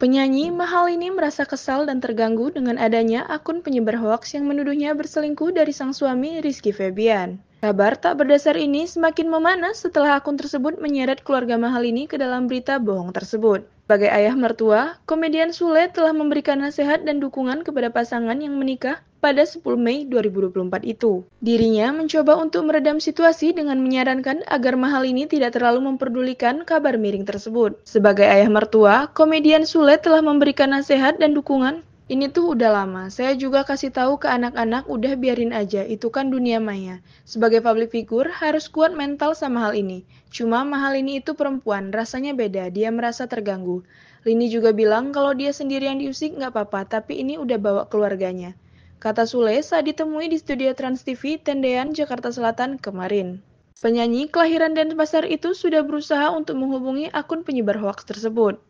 Penyanyi mahal ini merasa kesal dan terganggu dengan adanya akun penyebar hoaks yang menuduhnya berselingkuh dari sang suami Rizky Febian. Kabar tak berdasar ini semakin memanas setelah akun tersebut menyeret keluarga mahal ini ke dalam berita bohong tersebut. Sebagai ayah mertua, komedian Sule telah memberikan nasihat dan dukungan kepada pasangan yang menikah pada 10 Mei 2024 itu. Dirinya mencoba untuk meredam situasi dengan menyarankan agar mahal ini tidak terlalu memperdulikan kabar miring tersebut. Sebagai ayah mertua, komedian Sule telah memberikan nasihat dan dukungan ini tuh udah lama. Saya juga kasih tahu ke anak-anak udah biarin aja, itu kan dunia maya. Sebagai public figure harus kuat mental sama hal ini. Cuma mahal ini itu perempuan, rasanya beda, dia merasa terganggu. Lini juga bilang kalau dia sendirian diusik nggak apa-apa, tapi ini udah bawa keluarganya. Kata Sule saat ditemui di studio Trans TV Tendean, Jakarta Selatan kemarin. Penyanyi kelahiran dan pasar itu sudah berusaha untuk menghubungi akun penyebar hoaks tersebut.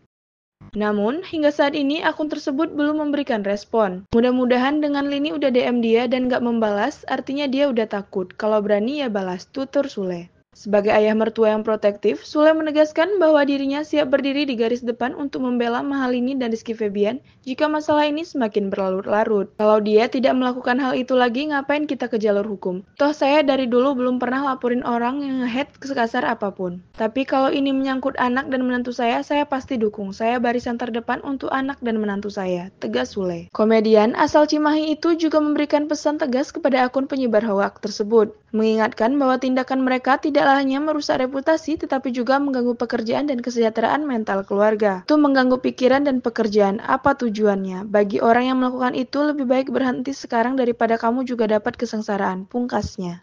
Namun, hingga saat ini akun tersebut belum memberikan respon. Mudah-mudahan dengan Lini udah DM dia dan gak membalas, artinya dia udah takut. Kalau berani ya balas, tutur Sule. Sebagai ayah mertua yang protektif, Sule menegaskan bahwa dirinya siap berdiri di garis depan untuk membela Mahalini dan Rizky Febian jika masalah ini semakin berlarut-larut. Kalau dia tidak melakukan hal itu lagi, ngapain kita ke jalur hukum? Toh saya dari dulu belum pernah laporin orang yang ngehead sekasar apa pun. Tapi kalau ini menyangkut anak dan menantu saya, saya pasti dukung. Saya barisan terdepan untuk anak dan menantu saya. Tegas Sule. Komedian asal Cimahi itu juga memberikan pesan tegas kepada akun penyebar hoak tersebut, mengingatkan bahwa tindakan mereka tidak hanya merusak reputasi tetapi juga mengganggu pekerjaan dan kesejahteraan mental keluarga. Itu mengganggu pikiran dan pekerjaan. Apa tujuannya? Bagi orang yang melakukan itu lebih baik berhenti sekarang daripada kamu juga dapat kesengsaraan. Pungkasnya.